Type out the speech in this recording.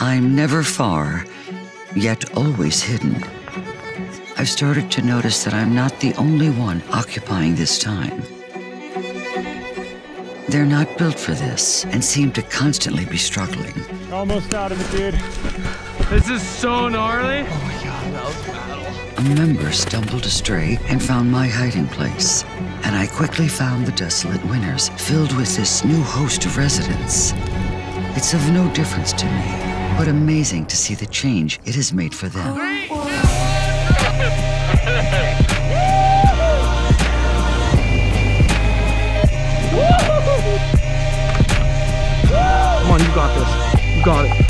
I'm never far, yet always hidden. I've started to notice that I'm not the only one occupying this time. They're not built for this and seem to constantly be struggling. Almost out of it, dude. This is so gnarly. Oh my god, that was battle. A member stumbled astray and found my hiding place, and I quickly found the desolate winners, filled with this new host of residents. It's of no difference to me, but amazing to see the change it has made for them. Come on, you got this. You got it.